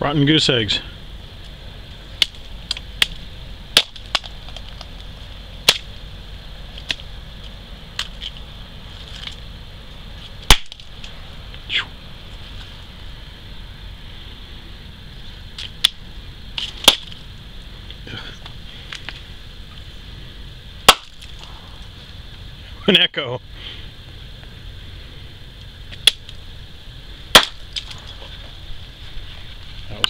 Rotten goose eggs. An echo.